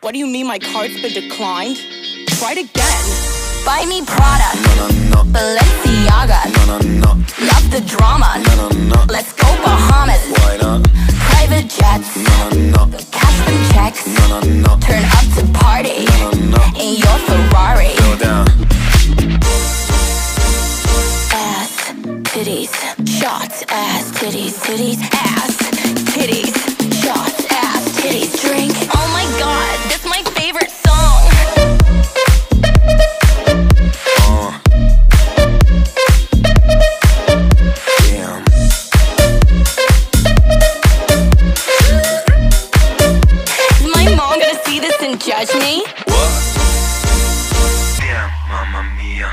What do you mean my card's been declined? Try it again. Buy me Prada, No, no, no, Balenciaga. no, no, no, Love the drama. no, no. Let's go Bahamas. Why not? Private jets. No, no, no, Cash them checks. no, no, no, Turn up to party no, no. in your Ferrari. Go down. Ass, titties, shots, ass, titties, titties, ass, don't judge me. What? Damn, mamma mia.